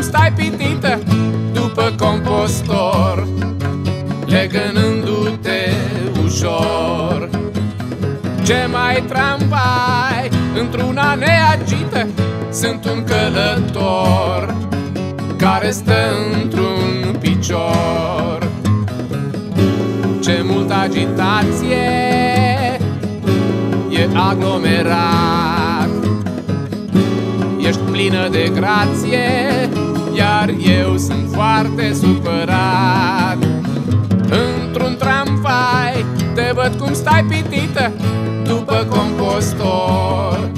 stai pitită după compostor Legănându-te ușor. Ce mai tramvai într-una neagită? Sunt un călător care stă într-un picior. Ce multă agitație e aglomerat. Ești plină de grație, iar eu sunt foarte supărat. Într-un tramvai te văd cum stai pitită după compostor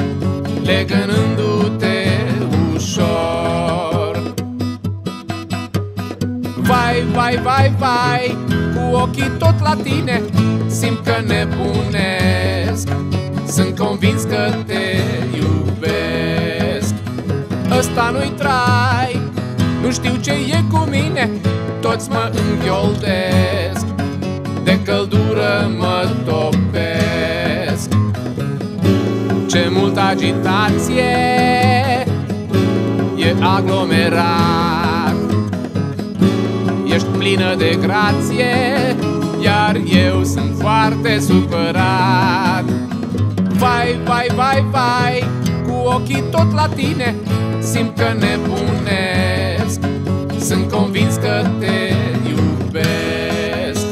Legănându-te ușor. Vai, vai, vai, vai, cu ochii tot la tine Simt că nebunesc. Sunt convins că te iubesc Ăsta nu-i trai. Nu știu ce e cu mine Toți mă înghioldesc. De căldură mă topesc. Ce multă agitație E aglomerat. Ești plină de grație Iar eu sunt foarte supărat. Vai, vai, vai, vai Cu ochii tot la tine Simt că nebunesc Sunt convins că te iubesc.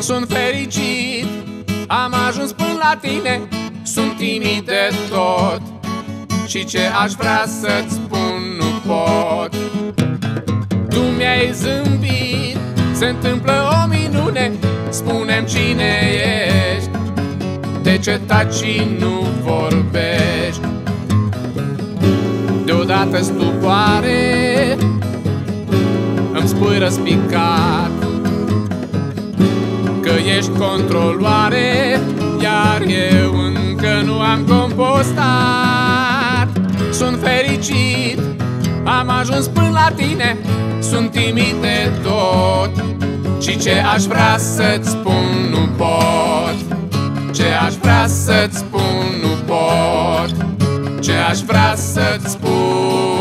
Sunt fericit Am ajuns până la tine Sunt timid de tot Și ce aș vrea să-ți spun nu pot. Tu mi-ai zâmbit Se întâmplă o minune Spunem cine ești De ce taci și nu vorbești. Deodată stupoare Îmi spui răspicat Că ești controloare Iar eu încă nu am compostat Sunt fericit. Am ajuns până la tine Sunt timid de tot. Și ce aș vrea să-ți spun nu pot. Ce aș vrea să-ți spun nu pot. Ce aș vrea să-ți spun